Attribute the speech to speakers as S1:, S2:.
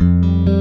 S1: you.